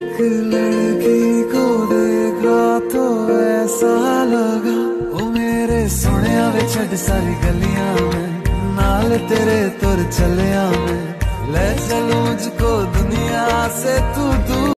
लड़की को देखा तो ऐसा लगा। ओ मेरे सुने वे छड़ सारी गलियाँ में, नाल तेरे तुर चलिया में। ले चलूँ मुझको दुनिया से तू दूर।